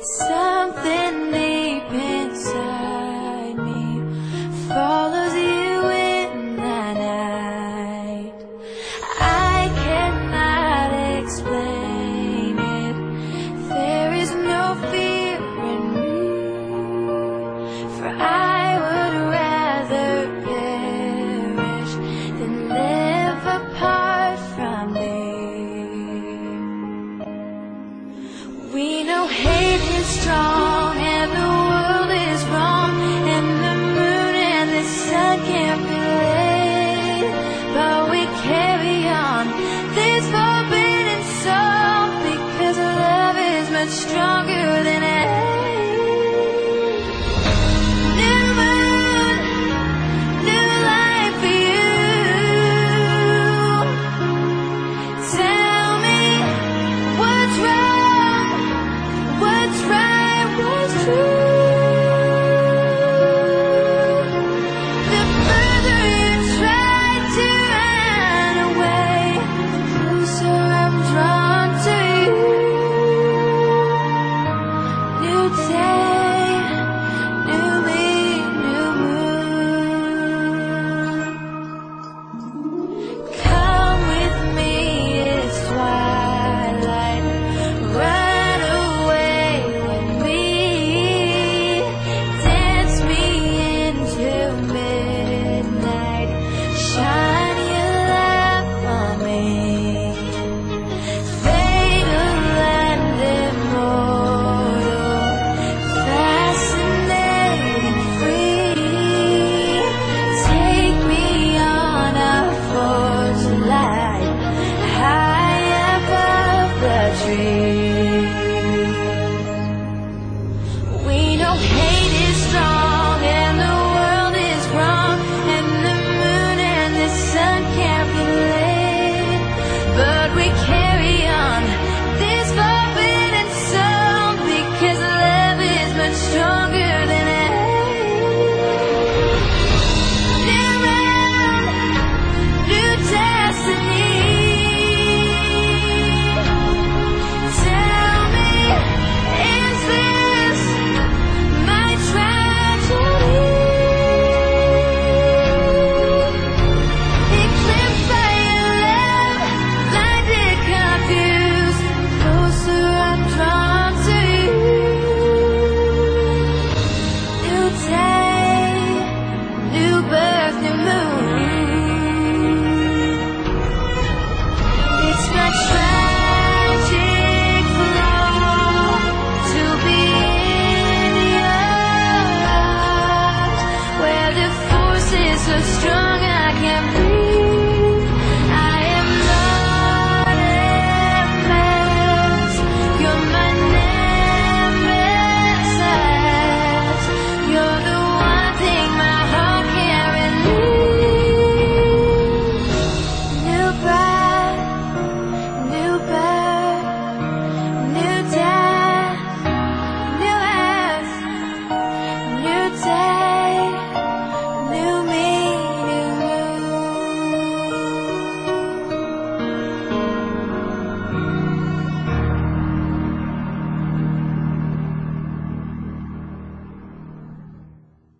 So stronger than say